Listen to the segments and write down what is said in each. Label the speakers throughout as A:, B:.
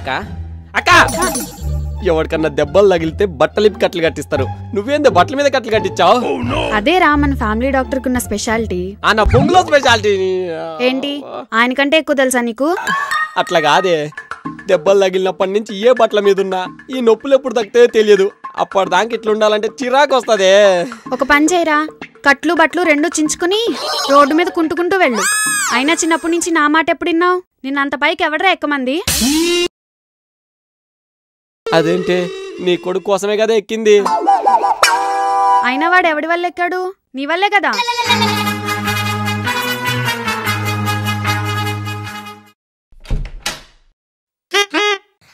A: అక్క? అక్క! ఎవరికన్నా దెబ్బలు తగిలితే బట్టలిపి కట్టలు కట్టిస్తారు. నువ్వేంది బట్టల మీద కట్టలు కట్టించావు?
B: అదే రా మన ఫ్యామిలీ డాక్టర్ కున్న స్పెషాలిటీ.
A: ఆ నా పొంగులో స్పెషాలిటీ.
B: ఏంటి? ఆయనకంటే ఎక్కువ తెలుసా నీకు?
A: అట్లా కాదే. దెబ్బలు తగిలినప్పటి నుంచి ఏ బట్టల మీద ఉన్నా ఈ నొప్పులు ఎప్పుడు తగ్గితే తెలియదు. అప్పటిదాకా ఇట్లా ఉండాలంటే చిరాకు వస్తదే.
B: ఒక పని చేయరా కట్లు బట్లు రెండు చించుకుని రోడ్డు మీద కుంటుకుంటూ వెళ్ళు. అయినా చిన్నప్పటి నుంచి నా మాట ఎప్పుడు విన్నావు? నిన్న అంత పైకి ఎవడరా ఎక్కమంది?
A: అదేంటి నీ కొడుకు కోసమే కదా ఎక్కింది?
B: అయినా వాడు ఎవడి వల్ల ఎక్కాడు? నీ వల్లే కదా?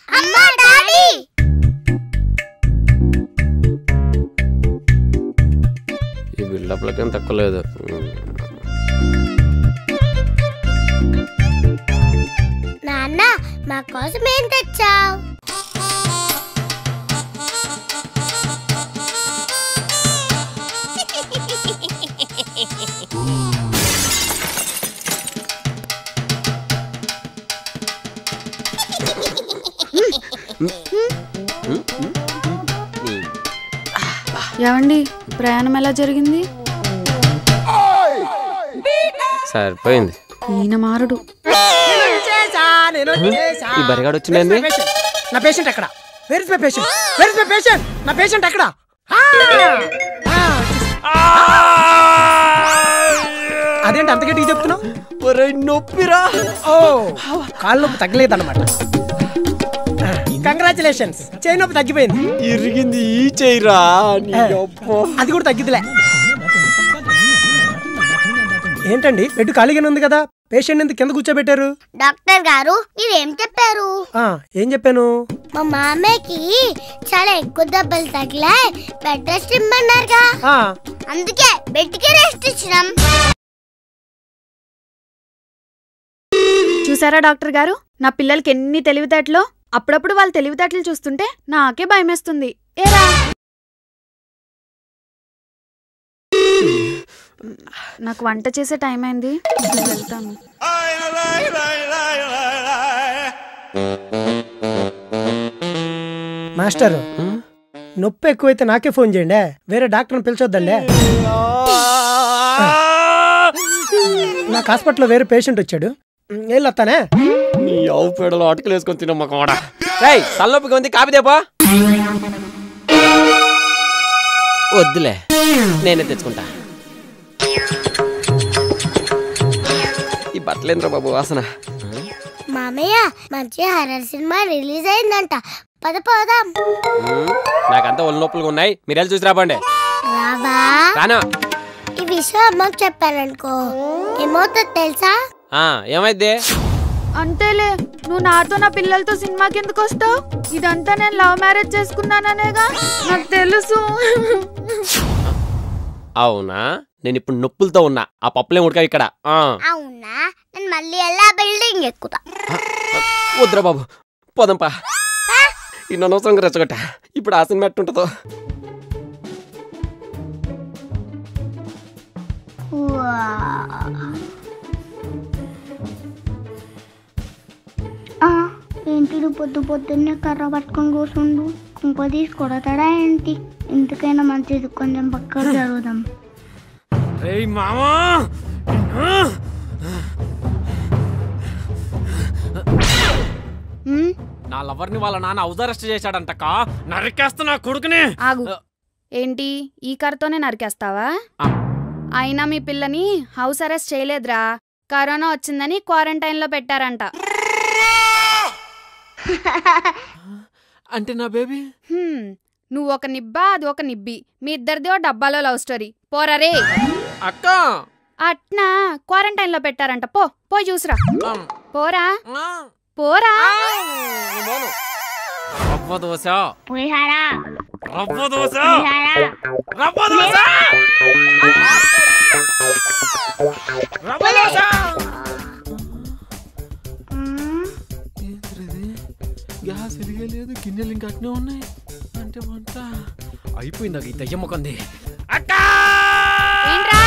C: అమ్మా డాడీ!
A: ఈ బిల్డప్లకేం తక్కువ లేదు
C: నాన్న మా కోసం ఏం తెచ్చావు?
B: ఏవండి ప్రయాణం ఎలా జరిగింది?
A: సరిపోయింది
B: ఈయన మారుడు.
A: ఈ బరిగాడు వచ్చిందండి
D: నా పేషెంట్ ఎక్కడ? Where is my patient where is my patient నా పేషెంట్ ఎక్కడ! అదేంటి అంత గట్టిగా చెప్తున్నావు?
A: నొప్పిరా.
D: ఓ! కాళ్ళ నొప్పి తగ్గలేదన్నమాట. కంగ్రాచులేషన్స్ చేయి నొప్పి తగ్గిపోయింది.
A: ఇరిగింది ఈ చెయ్యిరా నీ అబ్బో.
D: అది కూడా తగ్గిద్దిలే. ఏంటండి బెడ్ ఖాళీగానే ఉంది కదా? పేషెంట్ ఎందుకు కింద కూర్చోబెట్టారు?
C: డాక్టర్ గారు మీరేం చెప్పారు?
D: ఆ, ఏం చెప్పాను?
C: మా మామయ్యకి చాలా ఎక్కువ దెబ్బలు తగిలాయి. బెడ్ రెస్ట్ ఇమ్మన్నారుగా.
D: ఆ,
C: అందుకే బెడ్కి రెస్ట్ ఇచ్చినాం.
B: చూసారా డాక్టర్ గారు? నా పిల్లలకి ఎన్ని తెలివితేటలో అప్పుడప్పుడు వాళ్ళ తెలివితేటలు చూస్తుంటే నాకే భయమేస్తుంది. ఏరా? నాకు వంట చేసే టైం అయింది. వెళ్తాను.
D: మాస్టర్ నొప్పి ఎక్కువైతే నాకే ఫోన్ చేయండి. వేరే డాక్టర్ని పిలిచొద్దండి. నాకు హాస్పిటల్లో వేరే పేషెంట్ వచ్చాడు. వెళ్ళొస్తానే
A: నీ ఆవు పేడలో అటుకులు వేసుకొని తినమ్మ కోడ. రేయ్ తలనొప్పిగా ఉంది కాపీ దేపా వద్దులే నేనే తెచ్చుకుంటా. ఈ బట్టలేంద్ర బాబు వాసన.
C: మామయ్య మంచి హర్రర్ సినిమా రిలీజ్ అయిందంట. పద పోదాం.
A: నాకంతా ఒళ్ళు నొప్పులుగా ఉన్నాయి. మీరు వెళ్ళి చూసి రాబండి
C: రావా?
A: రానా?
C: ఈ విషయం అమ్మకు చెప్పాననుకో ఏమవుతుంది తెలుసా?
A: ఆ, ఏమైద్ది?
B: అంతేలే నువ్వు నాతో నా పిల్లలతో సినిమాకి ఎందుకు వస్తావు? ఇదంతా నేను లవ్ మ్యారేజ్ చేసుకున్నాననేగా? నాకు తెలుసు.
A: అవునా? నేను ఇప్పుడు నొప్పులతో ఉన్నా. ఆ పప్పులే ఉడక ఇక్కడ. ఆ.
C: అవునా? నేను మళ్ళీ ఎలా బిల్డింగ్ ఎక్కుతా.
A: వద్దురా బాబు. పోదంపా ఇన్న అనవసరంగా రెచ్చగొట్ట. ఇప్పుడు ఆ సినిమా ఎట్టుంటుందో.
E: ఏంటిడు పొద్దు పొద్దున్నే కర్ర పట్టుకొని కూర్చుండు. కుంప తీసి కొడతాడా ఏంటి? ఎందుకైనా మంచిది కొంచెం పక్కకు జరుగుదాం.
A: మామా! నా లవర్ని వాళ్ళ నాన్న హౌస్ అరెస్ట్ నరికేస్తున్నా కొడుకుని.
B: ఆగు. ఏంటి? ఈ కర్రతోనే నరికేస్తావా. అయినా మీ పిల్లని హౌస్ అరెస్ట్ చేయలేదురా. కరోనా వచ్చిందని క్వారంటైన్లో పెట్టారంట.
A: అంటే నా బేబీ?
B: హ్మ్, నువ్వు ఒక నిబ్బా అది ఒక నిబ్బి. మీ ఇద్దరిది ఓ డబ్బాలో లవ్ స్టోరీ. పోరా రే.
A: అక్క!
B: అట్నా క్వారంటైన్లో పెట్టారంట. పో పోయి చూసురా. పోరా. పోరా.
A: రవ్వ దోశ.
E: పులిహారా.
A: రవ్వ దోశ.
E: పులిహారా.
A: రవ్వ దోశ. రవ్వ దోశ. గ్యాస్ వెలిగలేదు గిన్నెలు ఇంకా అట్నే ఉన్నాయి. అంటే వంట అయిపోయింది అది దయ్యం ముఖంది. అక్క!
B: ఏంట్రా?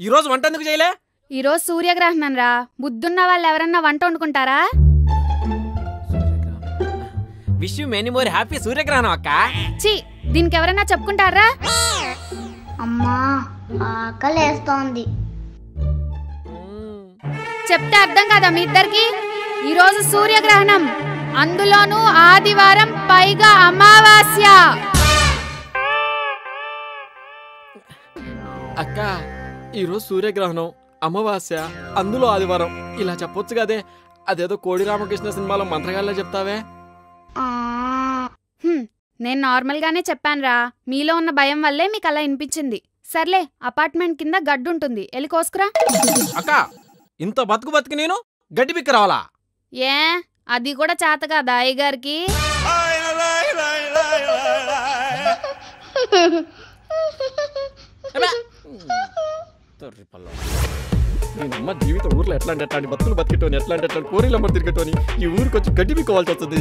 A: ఈ రోజు వంట ఎందుకు చేయలే?
B: ఈరోజు సూర్యగ్రహణం రా. బుద్ధున్న వాళ్ళు ఎవరన్నా వంట వండుకుంటారా?
A: Wish you many more happy సూర్యగ్రహణం అక్క.
B: చి దీనికి ఎవరైనా చెప్పుకుంటారా?
E: అమ్మా ఆకలేస్తోంది.
B: చెప్తే అర్థం కదా మీ ఇద్దరికి? ఈరోజు సూర్యగ్రహణం. అందులోనూ ఆదివారం పైగా అమావాస్య.
F: అక్క ఈరోజు సూర్యగ్రహణం అమావాస్య అందులో ఆదివారం. ఇలా చెప్పొచ్చు కదే. అదేదో కోడి రామకృష్ణ సినిమాలో మంత్రగాళ్ళ చెప్తావే.
B: నేను నార్మల్ గానే చెప్పానురా. మీలో ఉన్న భయం వల్లే మీకు అలా వినిపించింది సర్లే అపార్ట్మెంట్ కింద గడ్డు ఉంటుంది వెళ్ళి కోసుకురా.
A: అక్క ఇంత బతుకు బతుకు నేను గడ్డి పిక్క రావాలా?
B: ఏ? అది కూడా చేత కాదా అయ్యగారికి?
F: జీవితం ఊర్లో ఎట్లాంటి ఎట్లాంటి బతుకులు బతికేటోని ఎట్లాంటి ఎట్లాంటి కోరిలమ్మ తిరిగేటోని ఈ ఊరికి వచ్చి గడ్డి పీక్కోవాల్సి వస్తుంది.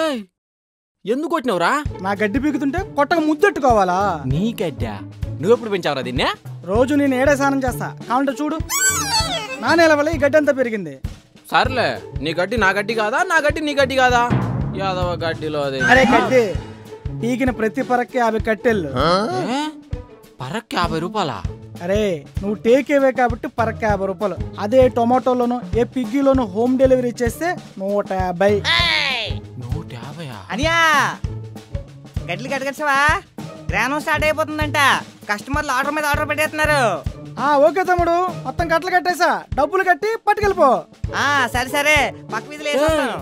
A: ఏయ్, ఎందుకు కొట్టినవురా?
G: నా గడ్డి పీకుతుంటే కొట్టక ముద్దెట్టుకోవాలా?
A: నీ గడ్డా? నువ్వెప్పుడు పెంచావురా దీన్నే?
G: రోజు నేను ఏడే స్నానం చేస్తా. కావంటే చూడు. నా నేల వల్ల ఈ గడ్డి అంతా పెరిగింది.
A: సర్లే నీ గడ్డి నా గడ్డి కాదా? నా గడ్డి నీ గడ్డి కాదా? యాదవ గడ్డిలో అది.
G: అరే గడ్డి పీకిన ప్రతి పరక్కి యాభై కట్టెళ్ళు?
A: పరక్కి యాభై రూపాయలా?
G: అరే నువ్వు టేక్ అవే కాబట్టి పరక్క యాభై రూపాయలు. అదే టొమాటోలోను ఏ పిగ్గిలోను హోమ్ డెలివరీ చేస్తే నూట యాభై.
A: నూట యాభైయా?
H: అనియా! గడ్డలు కట్టగచ్చావా గ్రానం స్టార్ట్ అయిపోతుందంట. కస్టమర్లు ఆర్డర్ మీద ఆర్డర్ పెట్టేస్తున్నారు.
G: ఆ ఓకే తమ్ముడు. మొత్తం కట్టలు కట్టేసా. డబ్బులు కట్టి పట్టుకెళ్ళిపో.
H: ఆ సరే సరే. పక్క వీధిలో వేసేస్తాను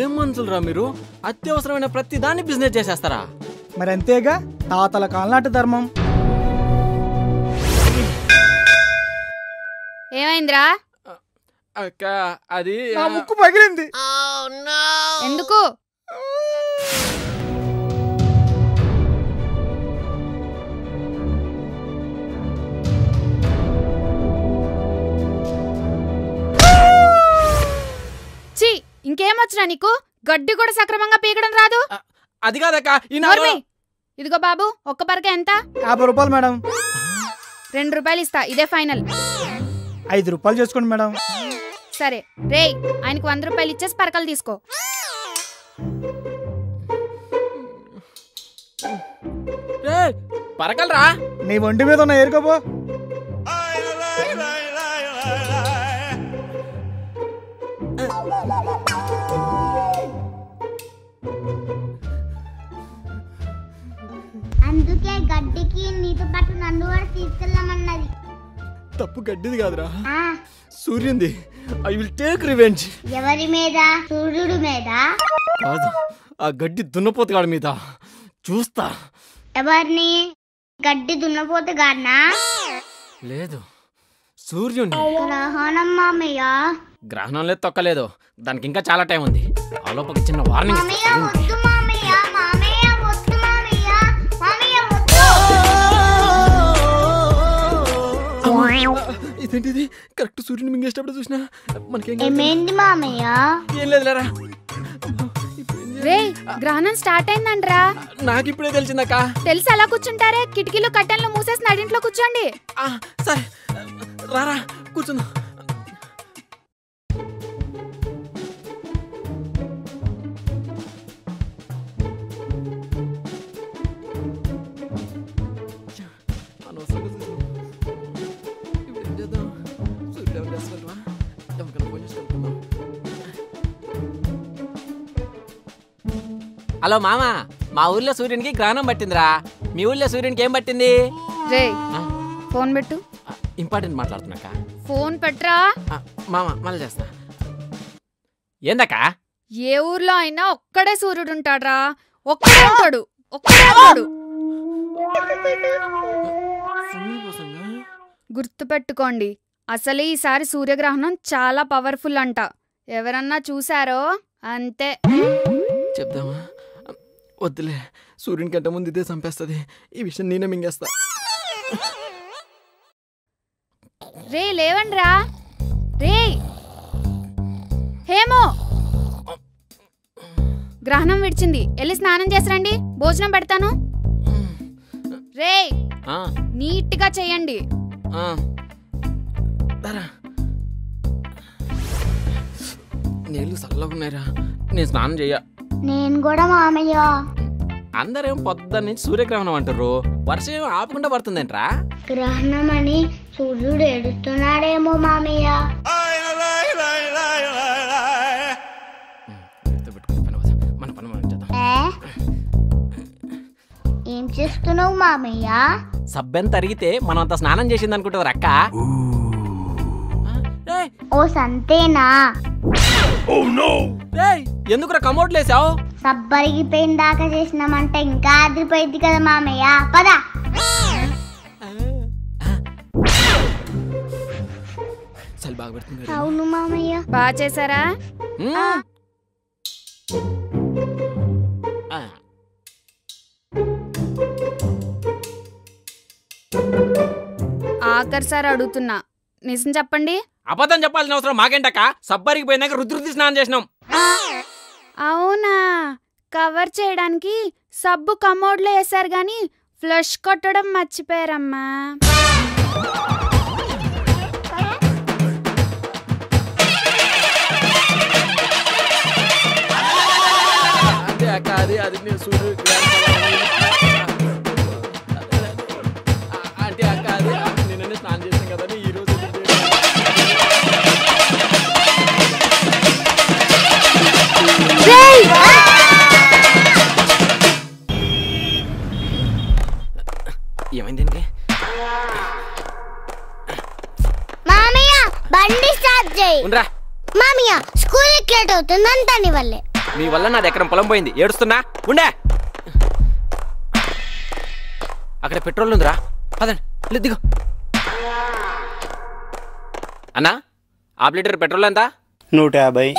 A: ఏం మనుషులురా మీరు? అత్యవసరమైన ప్రతి దాన్ని బిజినెస్ చేసేస్తారా?
G: మరి అంతేగా తాతల కాలనాటి ధర్మం.
B: ఏమైందిరా?
F: అక్క అది
G: నా ముక్కు పగిలింది.
B: ఎందుకు? చి ఇంకేమొచ్చినా నీకు? గడ్డి కూడా సక్రమంగా పీకడం రాదు?
A: అది కాదక్క
B: ఇదిగో బాబు ఒక్క పరక ఎంత?
G: యాభై రూపాయలు మేడం.
B: రెండు రూపాయలు ఇస్తా ఇదే ఫైనల్.
G: ఐదు రూపాయలు చేసుకోండి మేడం.
B: సరే రేయ్ ఆయనకు వంద రూపాయలు ఇచ్చేసి పరకలు తీసుకో.
A: ఏయ్, పరకలరా
G: నీ ఒంటి మీద ఉన్న ఏరుకోపో.
E: అందుకే గడ్డికి నీతో పాటు నన్ను కూడా తీసుకెళ్ళమన్నది.
F: తప్పు గడ్డిది కాదురా. సూర్యుంది. ఐ విల్ టేక్ రివెంజ్
E: ఎవరి మీద? సూర్యుడి మీద?
F: కాదు ఆ గడ్డి దున్నపోతగాడి మీద. చూస్తా.
E: ఎవరిని? గడ్డి దున్నపోతే గారినా
A: లేదు. సూర్యుడిని
E: గ్రహణం మామయ్య.
A: గ్రహణం లేదు తొక్కలేదు. దానికి ఇంకా చాలా టైం ఉంది ఆ లోపల చిన్న వార్నింగ్
F: మింగేసేటప్పుడు చూసినా మనకేం
E: ఏమైంది మామయ్య?
F: ఏం లేదులేరా
B: రేయ్ గ్రహణం స్టార్ట్ అయిందంట్రా.
F: నాకు ఇప్పుడే తెలిసిందక్క.
B: తెలిసి అలా కూర్చుంటారే? కిటికీలు కట్టెలను మూసేసి నడింట్లో కూర్చోండి.
F: ఆ, సరే. రారా కూర్చుందాం.
A: హలో మామ మా ఊర్లో సూర్యునికి గ్రహణం పట్టిందిరా. మీ ఊర్లో సూర్యునికి ఏం పట్టింది? ఆ,
B: ఫోన్ పెట్టు.
A: ఇంపార్టెంట్ మాట్లాడుతున్నాక.
B: ఫోన్ పెట్టరా?
A: మామ మళ్ళీ చేస్తా. ఏందక్క?
B: ఏ ఊర్లో అయినా ఒక్కడే సూర్యుడు ఉంటాడ్రా ఒక్కడే ఉంటాడు ఒక్కడే ఉంటాడు? గుర్తుపెట్టుకోండి అసలే ఈసారి సూర్యగ్రహణం చాలా పవర్ఫుల్ అంట. ఎవరన్నా చూసారో అంతే.
F: చెప్దామా? వద్దులే. సూర్యుని కంటే ముందు ఇదే చంపేస్తుంది. ఈ విషయం నేనే మింగేస్తా.
B: రే లేవండ్రా. రే. హేమో. గ్రహణం విడిచింది. వెళ్ళి స్నానం చేసిరండి. భోజనం పెడతాను. రే. నీట్గా.
F: దారా నీళ్ళు చల్లగా ఉన్నాయిరా
A: నేను స్నానం చెయ్య
E: నేను కూడా మామయ్య.
A: అందరేం పొద్దున్న నుంచి సూర్యగ్రహణం అంటారు వర్షం ఏం ఆపకుండా పడుతుందేంట్రా?
E: గ్రహణం అని సూర్యుడు ఏడుస్తున్నాడేమో మామయ్య. ఏ? చేస్తున్నావు మామయ్య?
A: సబ్బెంత అరిగితే మనం అంత స్నానం చేసింది అనుకుంటారు అక్క.
E: ఓ సంతేనా?
A: ఏయ్, ఎందుకురా కమోడ్ లేసావు?
E: సబ్బరిగిపోయిన దాకా చేసినామంటే ఇంకా అదిరిపోయింది కదా మామయ్య. పద! అవును మామయ్య.
B: బాగా చేశారా? ఆఖరి సార్ అడుగుతున్నా. నిజం చెప్పండి.
A: అబద్ధం చెప్పాల్సిన అవసరం మాకేంటక్క? సబ్బరికి పోయినాక రుద్రుద్ది స్నానం చేసినాం.
B: అవునా? కవర్ చేయడానికి సబ్బు కమోడ్లో వేశారు గాని ఫ్లష్ కొట్టడం మర్చిపోయారమ్మా.
A: అది అది నేను
C: వల్లే.
A: మీ వల్ల నాది ఎకరం పొలం పోయింది. ఏడుస్తున్నా? ఉండే. అక్కడ పెట్రోల్ ఉందిరా. పదండి. దిగు. అన్నా హాఫ్ లీటర్ పెట్రోల్ ఎంత?
I: నూట యాభై.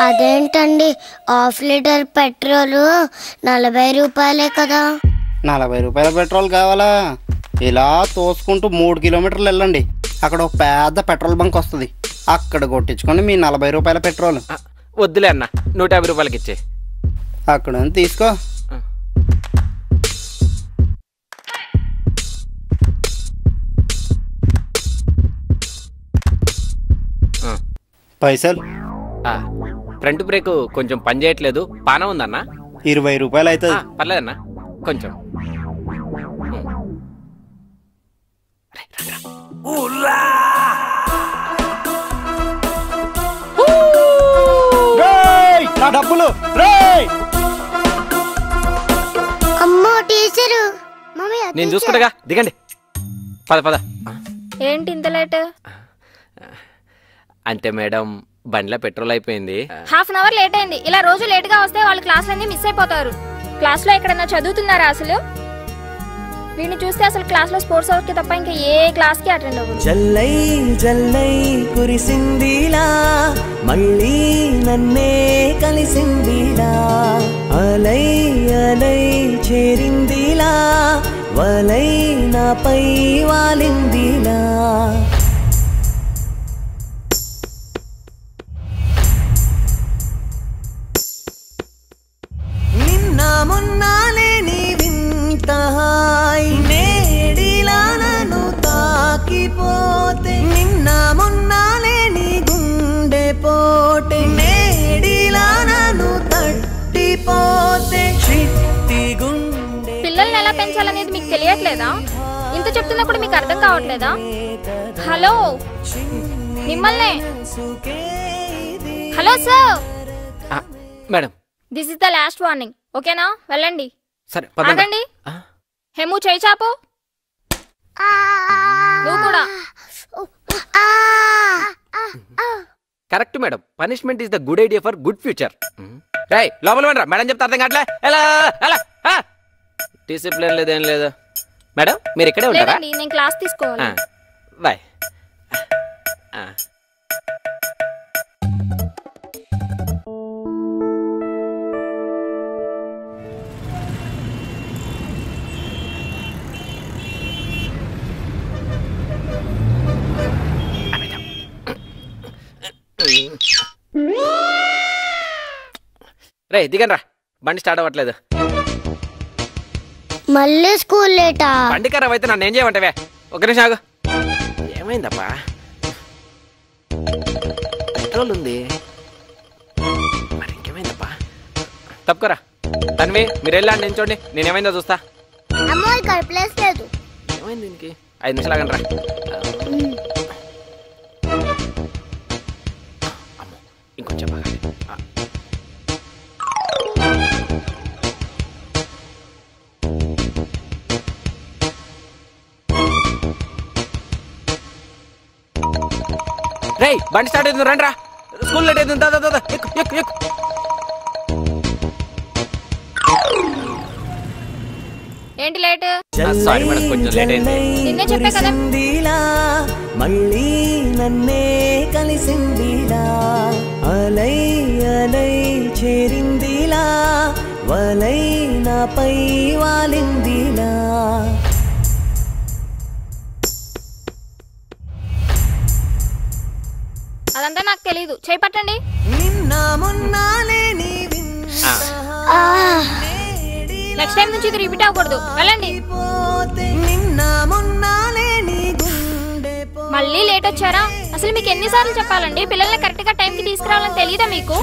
C: అదేంటండి? హాఫ్ లీటర్ పెట్రోల్ నలభై రూపాయలే కదా.
I: నలభై రూపాయల పెట్రోల్ కావాలా? ఇలా తోసుకుంటూ మూడు కిలోమీటర్లు వెళ్ళండి. అక్కడ ఒక పెద్ద పెట్రోల్ బంక్ వస్తుంది. అక్కడ కొట్టించుకొని మీ నలభై రూపాయల పెట్రోల్.
A: వద్దులే అన్న. నూట యాభై రూపాయలకి ఇచ్చే
I: అక్కడ ఉంది తీసుకో. పైసలు?
A: ఫ్రంట్ బ్రేక్ కొంచెం పని చేయట్లేదు. పానం ఉందన్న?
I: ఇరవై రూపాయలు
A: ఆ,
I: అవుతుంది
A: పర్లేదన్న. కొంచెం.
I: రేయ్!
C: అమ్మో టీచరు
A: నేను చూసుకుంటగా దిగండి. పద పద.
J: ఏంటి ఇంత లేట్
A: అంటే మేడం బండిలో పెట్రోల్ అయిపోయింది.
J: హాఫ్ అన్ అవర్ లేట్ అయింది. ఇలా రోజు లేట్గా వస్తే వాళ్ళు క్లాసులన్నీ మిస్ అయిపోతారు. క్లాస్లో ఎక్కడన్నా చదువుతున్నారా అసలు? వీడిని చూస్తే అసలు క్లాస్లో స్పోర్ట్స్ అవుతుంది తప్ప ఇంకా ఏ క్లాస్కి అటెండ్ అవ్వదు
K: జల్లై జల్లై కురిసిందిలా మళ్ళీ నన్నే కలిసిందిలా అలై అలై చేరిందిలా వలై నాపై వాలిందిలా.
J: తెలియట్లేదా ఇంత చెప్తున్నప్పుడు మీకు అర్థం కావట్లేదా? హలో? మిమ్మల్నే? Hello sir
A: madam.
J: This is the last warning ఓకేనా? వెళ్ళండి.
A: సరే
J: ఆగండి. హేము చేయి చాపు. నువ్వు కూడా.
A: Correct madam. Punishment is the good idea for good future. లోపల మేడం చెప్తే అర్థం కావట్లే. ఎలా? ఎలా? డిసిప్లిన్ లేదేం లేదు. మేడం మీరు ఇక్కడే ఉంటారా?
J: లేదండి నేను క్లాస్ తీసుకోవాలి.
A: బాయ్. రే రా బండి స్టార్ట్ అవ్వట్లేదు.
C: మళ్ళీ స్కూల్ లేటా?
A: బండి ఖరాబ్ అయితే నన్ను ఏం చేయమంటావే? ఒక నిమిషం ఆగు. ఏమైందప్పా పెట్రోల్ ఉంది మరి ఇంకేమైందప్పా తప్పుకోరా. తన్వి మీరు వెళ్ళండి నించోండి నేను ఏమైందో చూస్తా.
C: అమ్మో ఇక్కడ ప్లేస్ లేదు.
A: ఏమైంది దీనికి? ఐదు నిమిషాలు ఆగండి రా. రేయ్ బండి స్టార్ట్ అవుతుంది రండి రా స్కూల్ లేట్ అవుతుంది దా, దా, దా, దా. ఎక్కు ఎక్కు ఎక్కు.
J: ఏంటి లేట్
A: సారీ మేడం కొంచెం లేట్ అయింది.
J: నిన్నే చెప్పా కదా.
K: మళ్ళీ నన్నే కలిసిందిలా అలై అలై చేరిందిలా వలై నాపై వాలిందిలా.
J: తెలియదు చేయి పట్టండి
K: నిన్న మొన్నాలే నీ
J: నెక్స్ట్ టైం నుంచి ఇది రిపీట్ అవ్వకూడదు. వెళ్ళండి.
K: పోతే నిన్న మొన్నాలే నీ గుండె
J: మళ్ళీ లేట్ వచ్చారా? అసలు మీకు ఎన్నిసార్లు చెప్పాలండి? పిల్లల్ని కరెక్ట్గా టైం కి తీసుకురావాలని తెలియదా మీకు?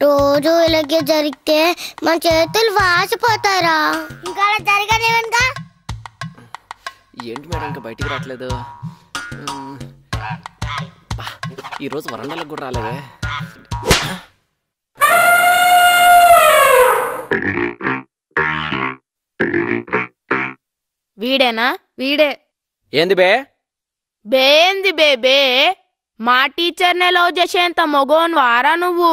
C: రోజు ఇలాగే జరిగితే మన చేతులు వాసిపోతారా ఇంకా అలా జరగనేవనుగా
A: ఏంటి మేడం ఇంకా బయటికి రావట్లేదు. బా, ఈరోజు వరండాలకు కూడా రాలేదే?
L: వీడేనా?
B: వీడే.
A: ఏంది బే?
L: బేంది బేబే మా టీచర్నే లవ్ చేసేంత మొగోన్ వారా నువ్వు?